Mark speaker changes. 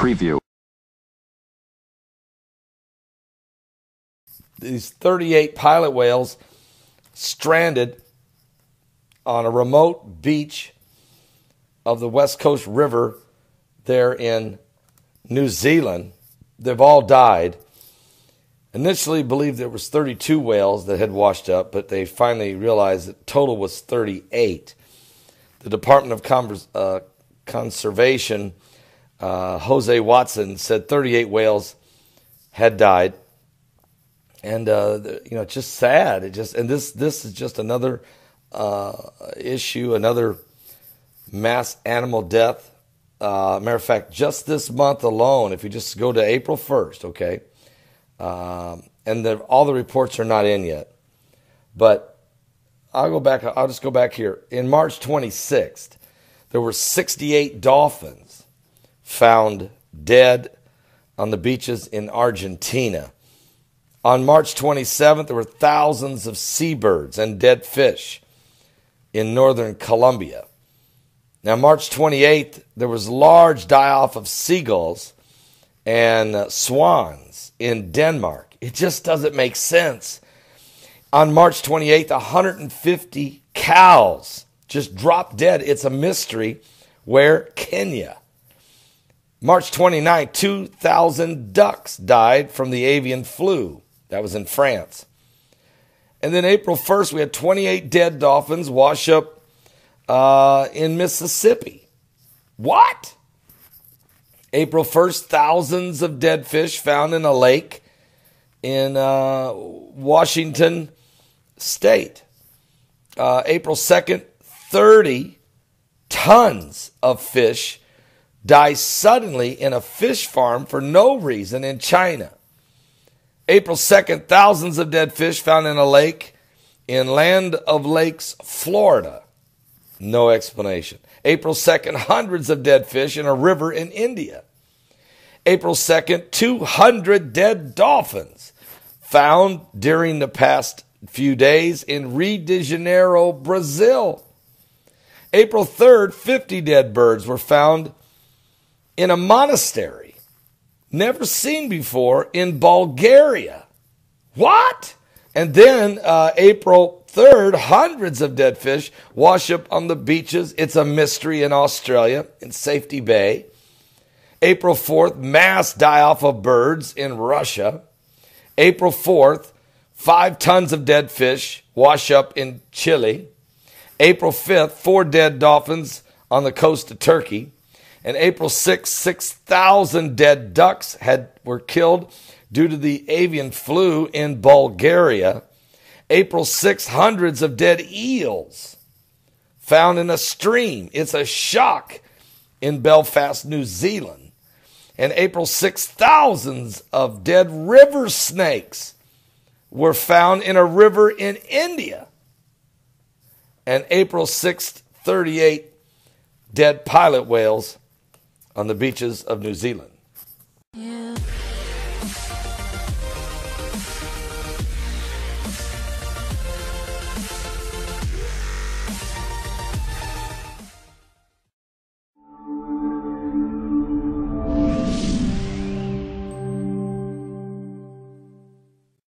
Speaker 1: Preview.
Speaker 2: These 38 pilot whales stranded on a remote beach of the West Coast River there in New Zealand. They've all died. Initially believed there was 32 whales that had washed up, but they finally realized that total was 38. The Department of Convers- uh, Conservation, uh, Jose Watson, said 38 whales had died, and uh, you know, it's just sad. It just and this this is just another uh, issue, another mass animal death. Uh, matter of fact, just this month alone, if you just go to April 1st, okay, um, and the, all the reports are not in yet, but I'll go back, I'll just go back here. In March 26th, there were 68 dolphins found dead on the beaches in Argentina. On March 27th, there were thousands of seabirds and dead fish in northern Colombia. Now, March 28th, there was a large die-off of seagulls and uh, swans in Denmark. It just doesn't make sense. On March 28th, 150 cows just dropped dead. It's a mystery. Where? Kenya. March 29th, 2,000 ducks died from the avian flu. That was in France. And then April 1st, we had 28 dead dolphins wash up uh, in Mississippi. What? April 1st, thousands of dead fish found in a lake in uh, Washington State. Uh, April 2nd, 30 tons of fish die suddenly in a fish farm for no reason in China. April 2nd, thousands of dead fish found in a lake in Land O' Lakes, Florida. No explanation. April 2nd, hundreds of dead fish in a river in India. April 2nd, 200 dead dolphins found during the past few days in Rio de Janeiro, Brazil. April 3rd, 50 dead birds were found in a monastery never seen before in Bulgaria. What? And then uh, April 3rd, hundreds of dead fish wash up on the beaches. It's a mystery in Australia, in Safety Bay. April 4th, mass die off of birds in Russia. April 4th, five tons of dead fish wash up in Chile. April 5th, four dead dolphins on the coast of Turkey. And April 6, 6,000 dead ducks had, were killed due to the avian flu in Bulgaria. April 6th, hundreds of dead eels found in a stream. It's a shock in Belfast, New Zealand. And April 6th, thousands of dead river snakes were found in a river in India. And April 6th, 38 dead pilot whales on the beaches of New Zealand.